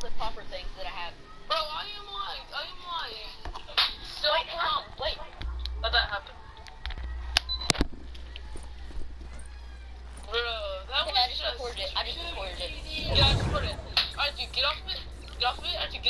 the popper things that I have. Bro, I am lying. I am lying. So wait, um, wait. Let that happen. Bro, that okay, was I just, recorded it. I just recorded it. Yeah, I recorded it. Alright, dude, get off of it. Get off of it. Alright, get off